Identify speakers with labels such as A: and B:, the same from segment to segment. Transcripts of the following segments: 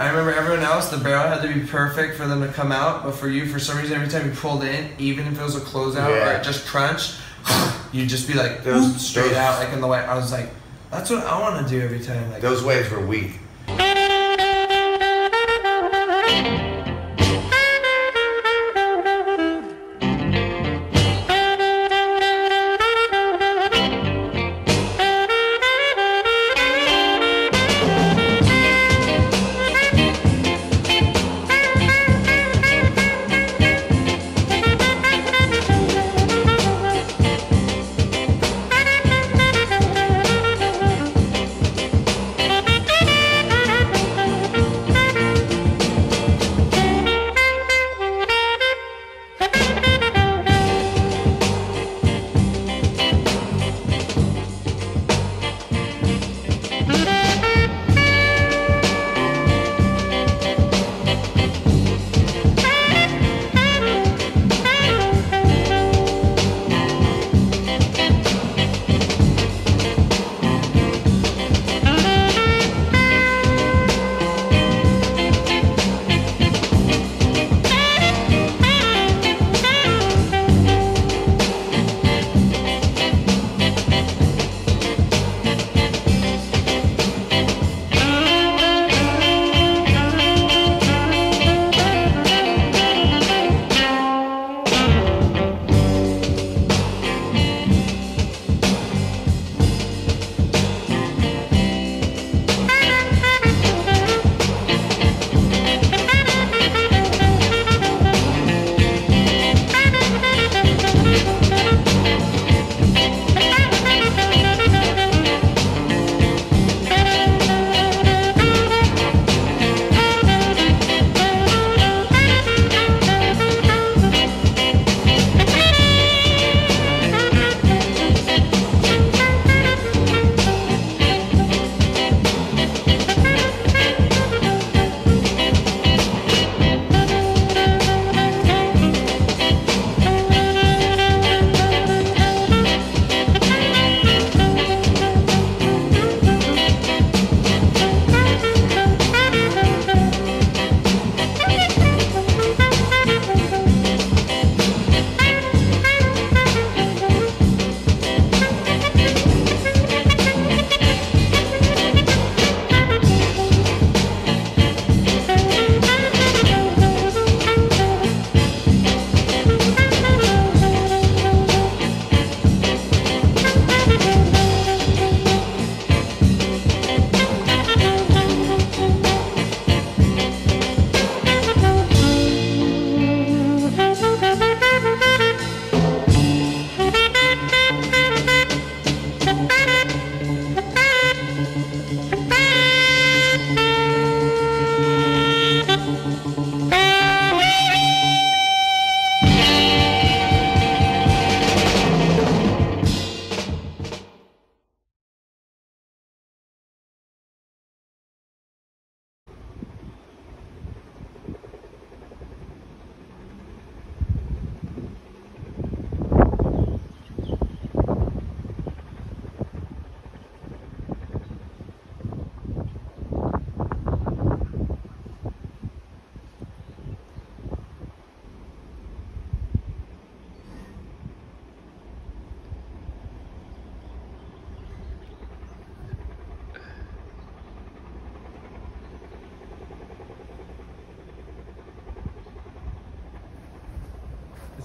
A: I remember everyone else, the barrel had to be perfect for them to come out, but for you, for some reason, every time you pulled in, even if it was a closeout
B: Yeah.
A: or it just crunched, you'd just be like
B: Those-
A: straight out, like in the way. I was like, that's what I want to do every time. Like,
B: Those waves were weak.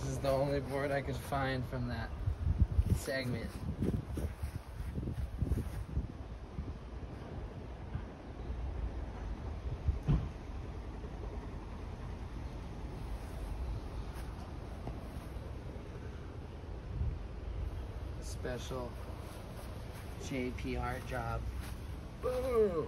C: Is the only board I could find from that segment. Special JP art job. Boom.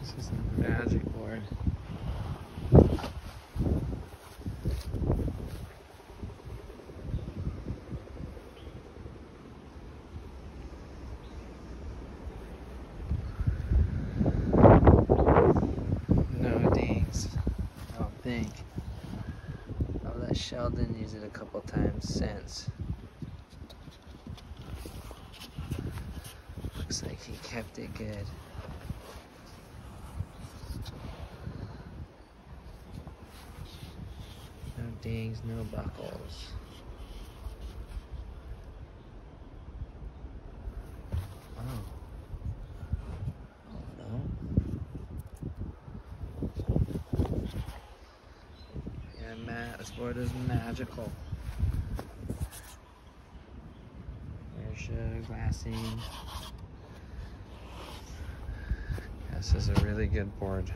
C: This is the magic board.
A: Uh, Sheldon used it a couple times since. Looks like he kept it good. No dings, no buckles. Matt, this board is magical. Airship, glassing. This is a really good board.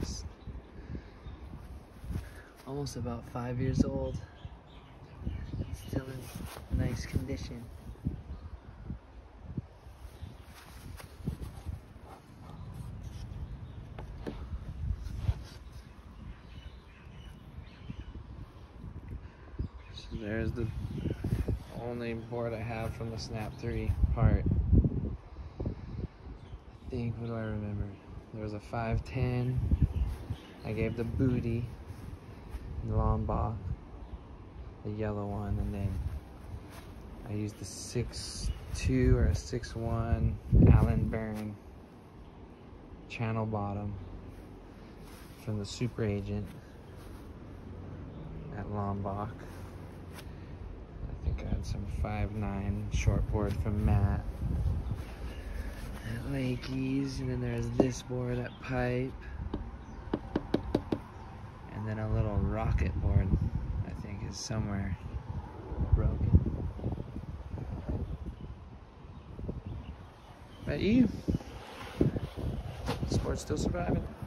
A: It's almost about five years old. Still in nice condition. There's the only board I have from the Snapt 3 part. I think, what do I remember? There was a 510. I gave the booty, the the yellow one, and then I used the 6.2 or a 6.1 Allen Byrne channel bottom from the Super Agent at Lombok. Had some 5.9 short board from Matt at Lakey's, and then there's this board at Pipe, and then a little rocket board I think is somewhere broken. But you, board's still surviving.